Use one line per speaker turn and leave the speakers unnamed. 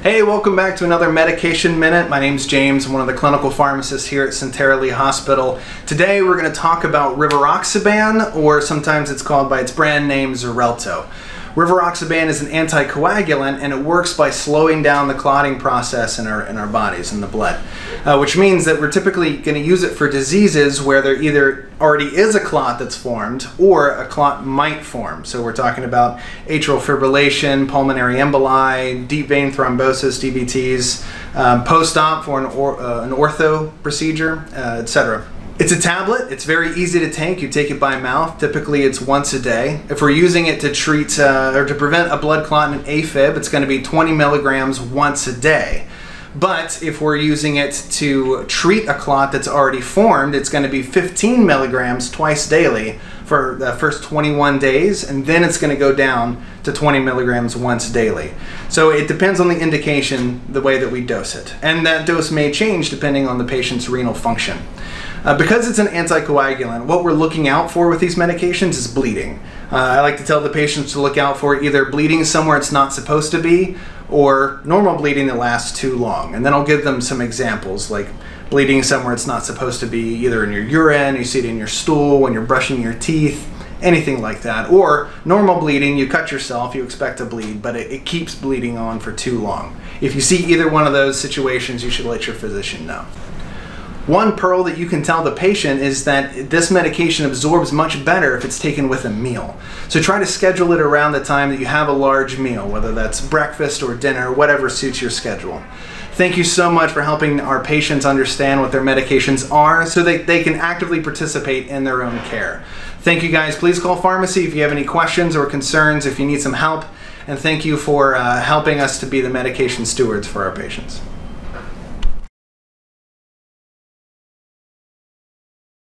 Hey, welcome back to another Medication Minute. My name's James, I'm one of the clinical pharmacists here at Sentara Leigh Hospital. Today we're going to talk about rivaroxaban, or sometimes it's called by its brand name Xarelto. Rivaroxaban is an anticoagulant and it works by slowing down the clotting process in our, in our bodies, in the blood. Uh, which means that we're typically going to use it for diseases where there either already is a clot that's formed or a clot might form. So we're talking about atrial fibrillation, pulmonary emboli, deep vein thrombosis, DVTs, um, post-op for an, or, uh, an ortho procedure, uh, etc. It's a tablet. It's very easy to take. You take it by mouth. Typically, it's once a day. If we're using it to treat uh, or to prevent a blood clot in an AFib, it's going to be 20 milligrams once a day. But if we're using it to treat a clot that's already formed, it's going to be 15 milligrams twice daily for the first 21 days, and then it's going to go down to 20 milligrams once daily. So it depends on the indication, the way that we dose it. And that dose may change depending on the patient's renal function. Uh, because it's an anticoagulant, what we're looking out for with these medications is bleeding. Uh, I like to tell the patients to look out for either bleeding somewhere it's not supposed to be or normal bleeding that lasts too long. And then I'll give them some examples like bleeding somewhere it's not supposed to be, either in your urine, you see it in your stool, when you're brushing your teeth, anything like that. Or normal bleeding, you cut yourself, you expect to bleed, but it, it keeps bleeding on for too long. If you see either one of those situations, you should let your physician know. One pearl that you can tell the patient is that this medication absorbs much better if it's taken with a meal. So try to schedule it around the time that you have a large meal, whether that's breakfast or dinner, whatever suits your schedule. Thank you so much for helping our patients understand what their medications are so that they can actively participate in their own care. Thank you guys. Please call pharmacy if you have any questions or concerns, if you need some help. And thank you for uh, helping us to be the medication stewards for our patients.